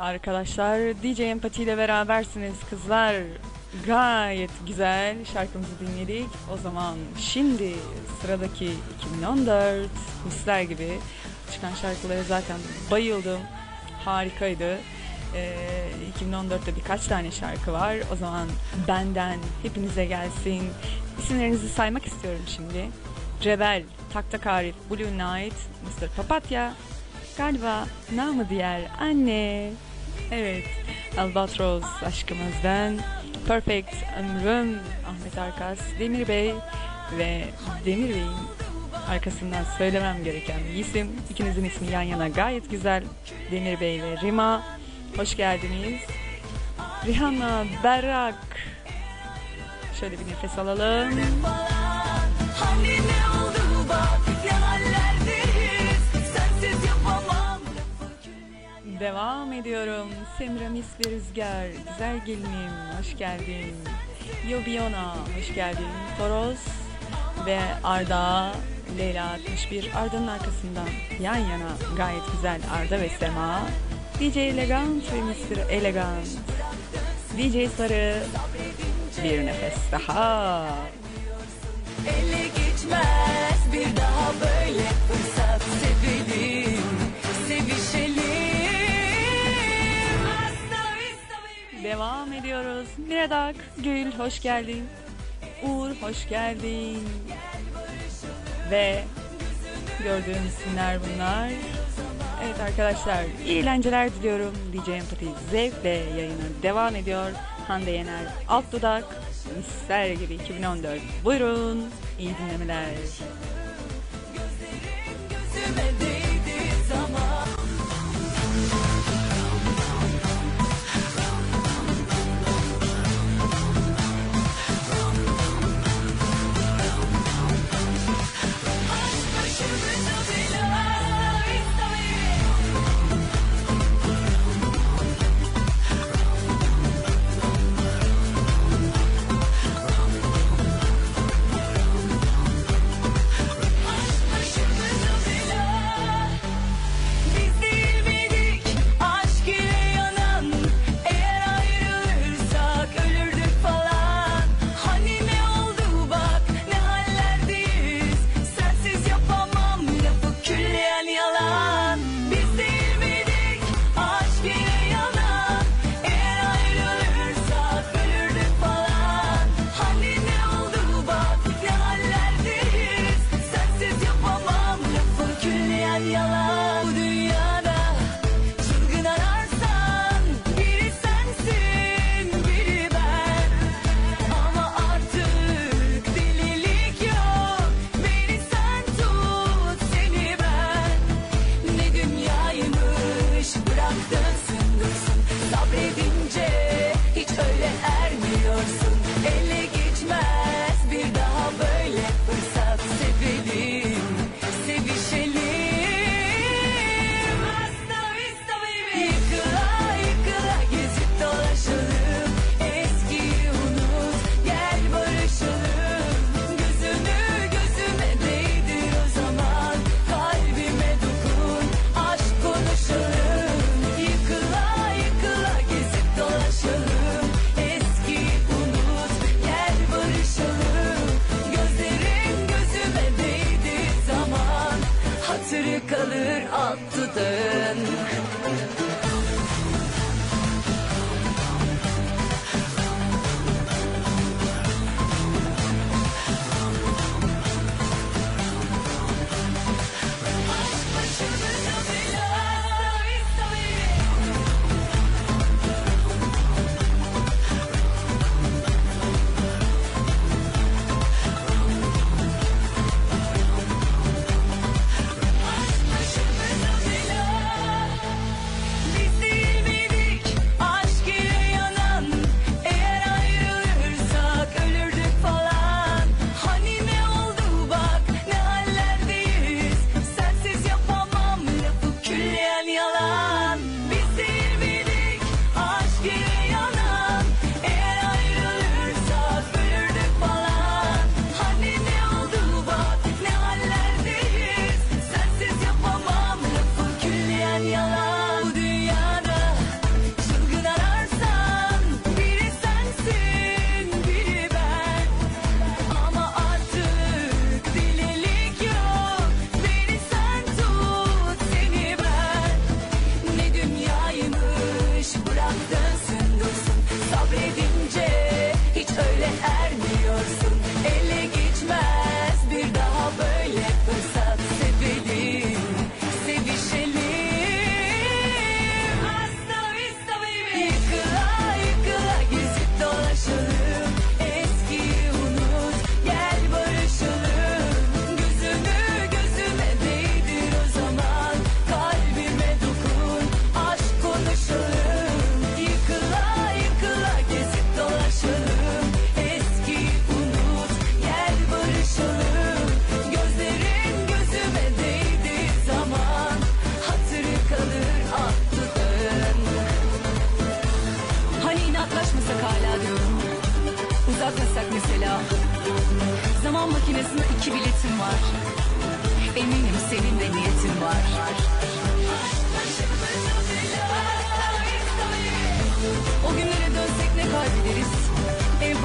arkadaşlar. DJ Empati ile berabersiniz kızlar. Gayet güzel şarkımızı dinledik. O zaman şimdi sıradaki 2014 misler gibi çıkan şarkılara zaten bayıldım. Harikaydı. Ee, 2014'te birkaç tane şarkı var. O zaman benden hepinize gelsin. İsimlerinizi saymak istiyorum şimdi. Rebel, Taktak Arif, Blue Night, Mr. Papatya, galiba namı diğer anne. Evet, Albatros aşkımızdan, Perfect Ömrüm, Ahmet Arkas, Demir Bey ve Demir Bey'in arkasından söylemem gereken bir isim. İkinizin ismi yan yana gayet güzel. Demir Bey ve Rima. Hoş geldiniz. Rihanna, Berrak. Şöyle bir nefes alalım. Hani ne oldu bak Devam ediyorum. Semiramis ve Rüzgar. Güzel gelinim. Hoş geldin. Yobiona. Hoş geldin. Toros ve Arda. Leyla 61. Arda'nın arkasından yan yana gayet güzel Arda ve Sema. DJ Elegant ve Mr. Elegant. DJ Sarı. Bir nefes daha. Ele geçmez bir daha Ediyoruz. Miradak, Gül hoş geldin. Uğur hoş geldin. Ve gördüğünüz isimler bunlar. Evet arkadaşlar iyi eğlenceler diliyorum. DJ Empati zevkle yayına devam ediyor. Hande Yener alt dudak. Misler gibi 2014. Buyurun iyi dinlemeler. something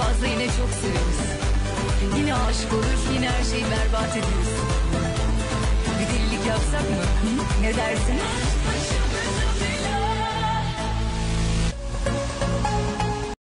fazla yine çok severiz. Yine aşık olur, yine her şeyi berbat ederiz. Bir delilik yapsak mı? Hı? Ne dersiniz?